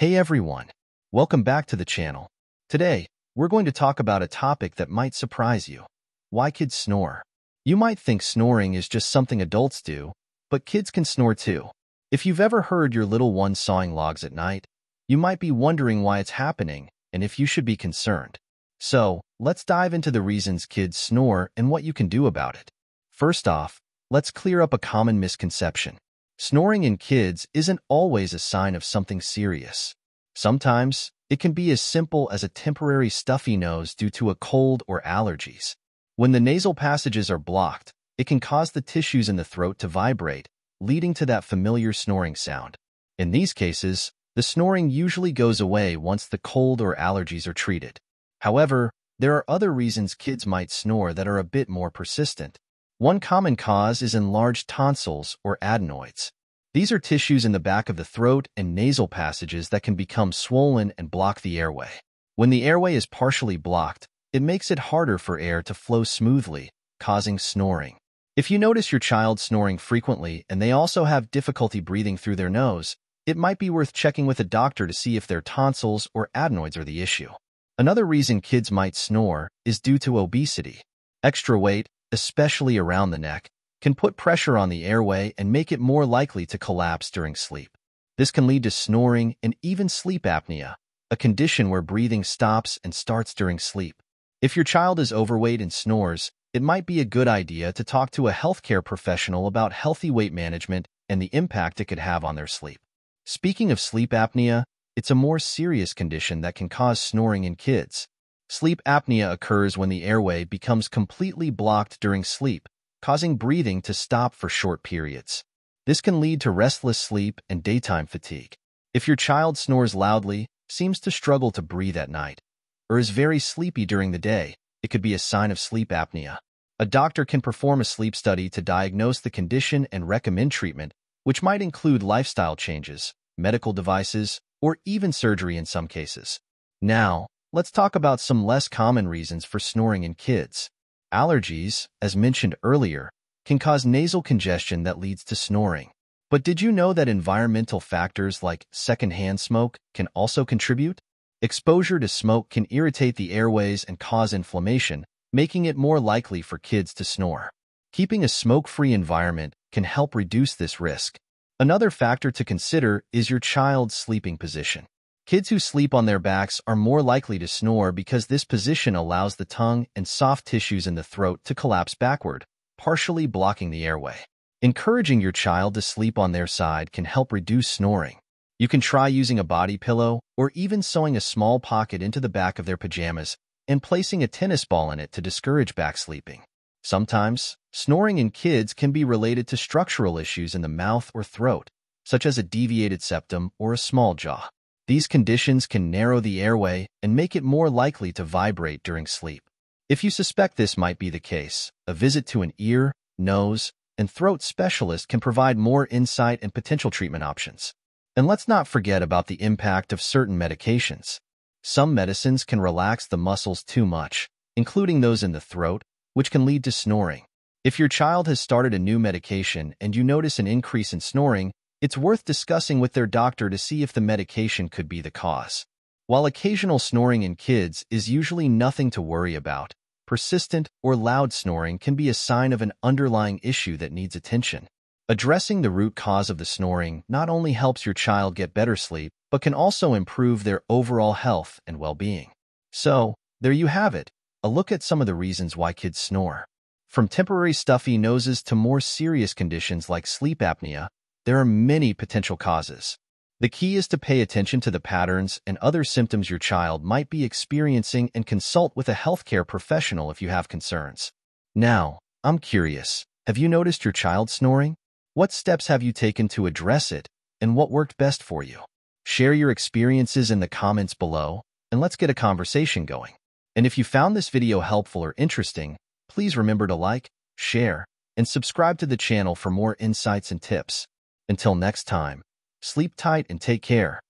Hey everyone, welcome back to the channel. Today, we're going to talk about a topic that might surprise you. Why kids snore. You might think snoring is just something adults do, but kids can snore too. If you've ever heard your little one sawing logs at night, you might be wondering why it's happening and if you should be concerned. So, let's dive into the reasons kids snore and what you can do about it. First off, let's clear up a common misconception. Snoring in kids isn't always a sign of something serious. Sometimes, it can be as simple as a temporary stuffy nose due to a cold or allergies. When the nasal passages are blocked, it can cause the tissues in the throat to vibrate, leading to that familiar snoring sound. In these cases, the snoring usually goes away once the cold or allergies are treated. However, there are other reasons kids might snore that are a bit more persistent. One common cause is enlarged tonsils or adenoids. These are tissues in the back of the throat and nasal passages that can become swollen and block the airway. When the airway is partially blocked, it makes it harder for air to flow smoothly, causing snoring. If you notice your child snoring frequently and they also have difficulty breathing through their nose, it might be worth checking with a doctor to see if their tonsils or adenoids are the issue. Another reason kids might snore is due to obesity. Extra weight, especially around the neck, can put pressure on the airway and make it more likely to collapse during sleep. This can lead to snoring and even sleep apnea, a condition where breathing stops and starts during sleep. If your child is overweight and snores, it might be a good idea to talk to a healthcare professional about healthy weight management and the impact it could have on their sleep. Speaking of sleep apnea, it's a more serious condition that can cause snoring in kids. Sleep apnea occurs when the airway becomes completely blocked during sleep, causing breathing to stop for short periods. This can lead to restless sleep and daytime fatigue. If your child snores loudly, seems to struggle to breathe at night, or is very sleepy during the day, it could be a sign of sleep apnea. A doctor can perform a sleep study to diagnose the condition and recommend treatment, which might include lifestyle changes, medical devices, or even surgery in some cases. Now, Let's talk about some less common reasons for snoring in kids. Allergies, as mentioned earlier, can cause nasal congestion that leads to snoring. But did you know that environmental factors like secondhand smoke can also contribute? Exposure to smoke can irritate the airways and cause inflammation, making it more likely for kids to snore. Keeping a smoke-free environment can help reduce this risk. Another factor to consider is your child's sleeping position. Kids who sleep on their backs are more likely to snore because this position allows the tongue and soft tissues in the throat to collapse backward, partially blocking the airway. Encouraging your child to sleep on their side can help reduce snoring. You can try using a body pillow or even sewing a small pocket into the back of their pajamas and placing a tennis ball in it to discourage back sleeping. Sometimes, snoring in kids can be related to structural issues in the mouth or throat, such as a deviated septum or a small jaw. These conditions can narrow the airway and make it more likely to vibrate during sleep. If you suspect this might be the case, a visit to an ear, nose, and throat specialist can provide more insight and potential treatment options. And let's not forget about the impact of certain medications. Some medicines can relax the muscles too much, including those in the throat, which can lead to snoring. If your child has started a new medication and you notice an increase in snoring, it's worth discussing with their doctor to see if the medication could be the cause. While occasional snoring in kids is usually nothing to worry about, persistent or loud snoring can be a sign of an underlying issue that needs attention. Addressing the root cause of the snoring not only helps your child get better sleep, but can also improve their overall health and well-being. So, there you have it, a look at some of the reasons why kids snore. From temporary stuffy noses to more serious conditions like sleep apnea, there are many potential causes. The key is to pay attention to the patterns and other symptoms your child might be experiencing and consult with a healthcare professional if you have concerns. Now, I'm curious, have you noticed your child snoring? What steps have you taken to address it, and what worked best for you? Share your experiences in the comments below, and let's get a conversation going. And if you found this video helpful or interesting, please remember to like, share, and subscribe to the channel for more insights and tips. Until next time, sleep tight and take care.